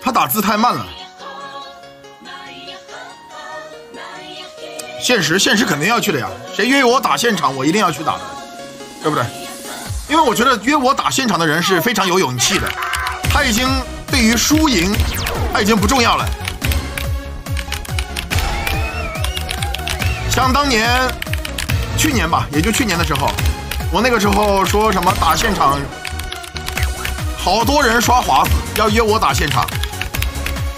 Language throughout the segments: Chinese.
他打字太慢了。现实，现实肯定要去的呀！谁约我打现场，我一定要去打的，对不对？因为我觉得约我打现场的人是非常有勇气的，他已经对于输赢，他已经不重要了。想当年，去年吧，也就去年的时候，我那个时候说什么打现场，好多人刷华子要约我打现场，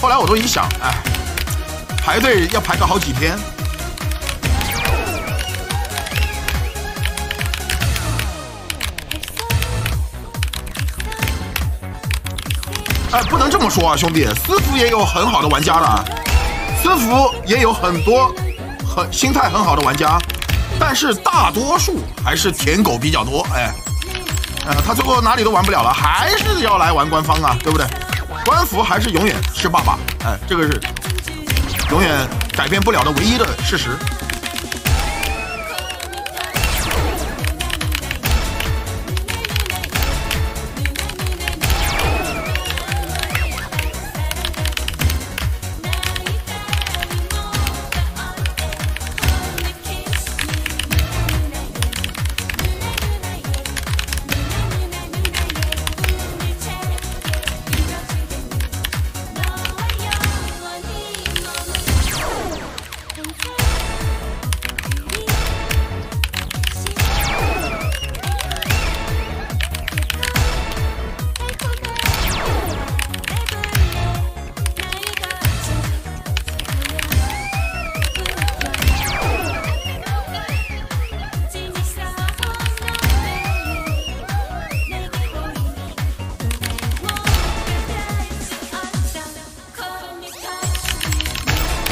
后来我都一想，哎，排队要排个好几天。哎，不能这么说啊，兄弟，私服也有很好的玩家的，私服也有很多很心态很好的玩家，但是大多数还是舔狗比较多。哎，呃，他最后哪里都玩不了了，还是要来玩官方啊，对不对？官服还是永远是爸爸，哎，这个是永远改变不了的唯一的事实。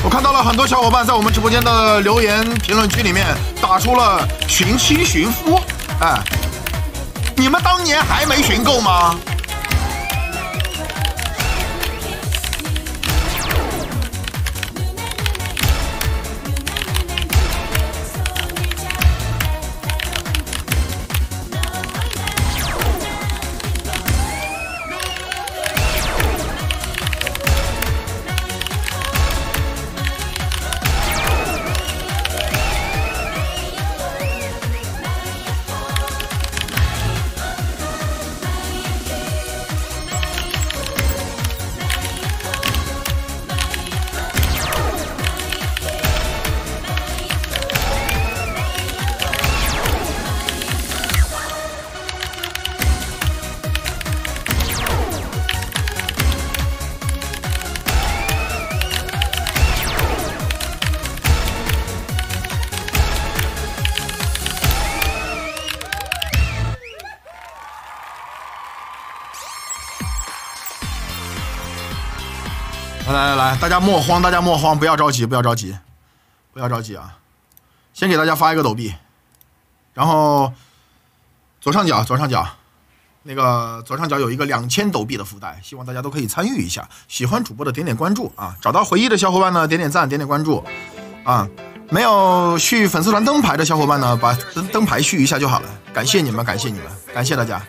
我看到了很多小伙伴在我们直播间的留言评论区里面打出了“寻妻寻夫”，哎，你们当年还没寻够吗？来来来，大家莫慌，大家莫慌，不要着急，不要着急，不要着急啊！先给大家发一个抖币，然后左上角，左上角，那个左上角有一个两千抖币的福袋，希望大家都可以参与一下。喜欢主播的点点关注啊！找到回忆的小伙伴呢，点点赞，点点关注啊！没有续粉丝团灯牌的小伙伴呢，把灯灯牌续一下就好了。感谢你们，感谢你们，感谢大家。